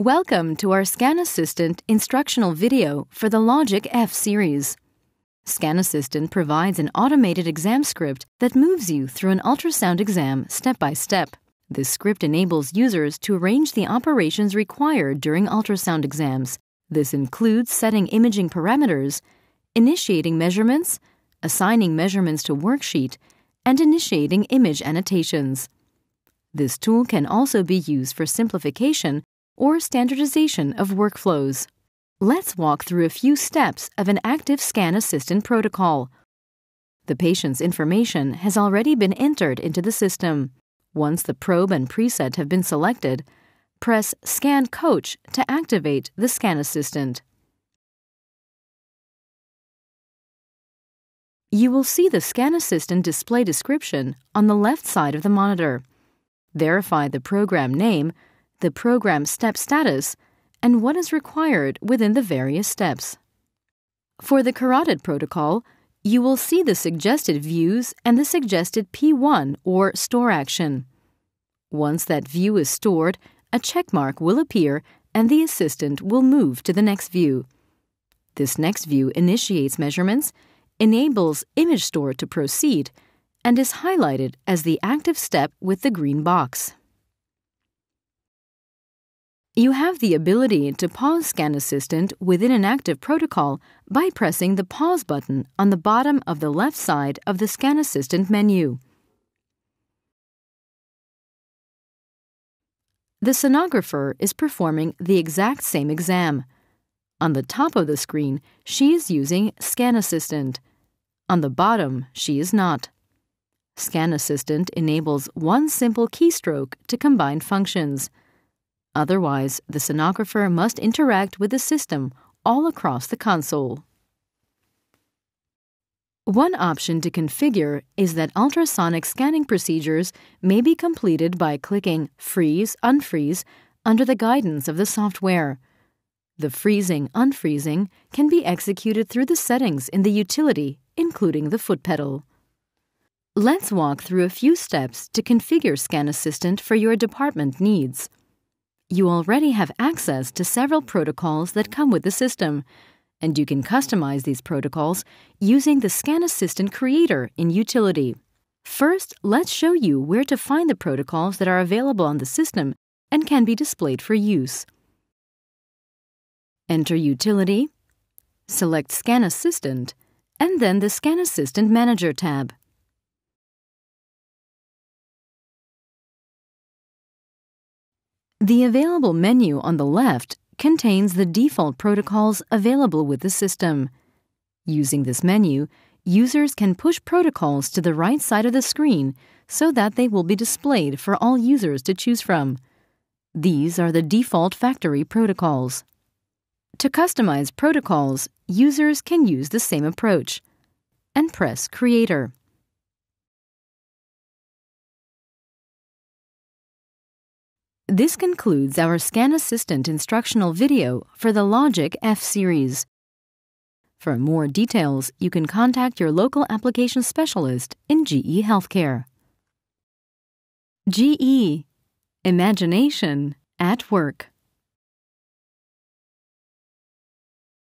Welcome to our Scan Assistant instructional video for the LOGIQ F series. Scan Assistant provides an automated exam script that moves you through an ultrasound exam step by step. This script enables users to arrange the operations required during ultrasound exams. This includes setting imaging parameters, initiating measurements, assigning measurements to worksheet, and initiating image annotations. This tool can also be used for simplification or standardization of workflows. Let's walk through a few steps of an active scan assistant protocol. The patient's information has already been entered into the system. Once the probe and preset have been selected, press Scan Coach to activate the Scan Assistant. You will see the Scan Assistant display description on the left side of the monitor. Verify the program name, the program step status, and what is required within the various steps. For the carotid protocol, you will see the suggested views and the suggested P1 or store action. Once that view is stored, a checkmark will appear and the assistant will move to the next view. This next view initiates measurements, enables image store to proceed, and is highlighted as the active step with the green box. You have the ability to pause Scan Assistant within an active protocol by pressing the Pause button on the bottom of the left side of the Scan Assistant menu. The sonographer is performing the exact same exam. On the top of the screen, she is using Scan Assistant. On the bottom, she is not. Scan Assistant enables one simple keystroke to combine functions. Otherwise, the sonographer must interact with the system all across the console. One option to configure is that ultrasonic scanning procedures may be completed by clicking Freeze Unfreeze under the guidance of the software. The freezing unfreezing can be executed through the settings in the utility, including the foot pedal. Let's walk through a few steps to configure Scan Assistant for your department needs you already have access to several protocols that come with the system, and you can customize these protocols using the Scan Assistant Creator in Utility. First, let's show you where to find the protocols that are available on the system and can be displayed for use. Enter Utility, select Scan Assistant, and then the Scan Assistant Manager tab. The available menu on the left contains the default protocols available with the system. Using this menu, users can push protocols to the right side of the screen so that they will be displayed for all users to choose from. These are the default factory protocols. To customize protocols, users can use the same approach and press Creator. This concludes our Scan Assistant instructional video for the LOGIQ F series. For more details, you can contact your local application specialist in GE Healthcare. GE Imagination at Work